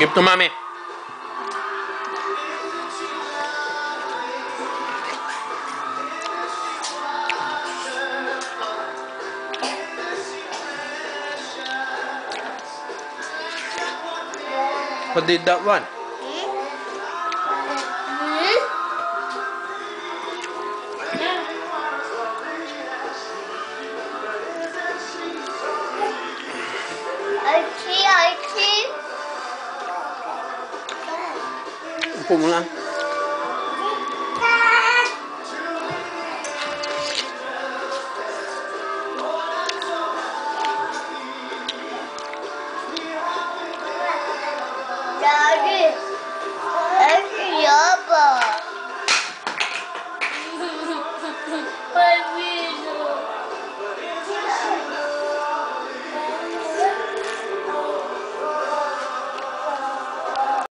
Give to mommy. What did that one? see I can. Pum lang. Daddy.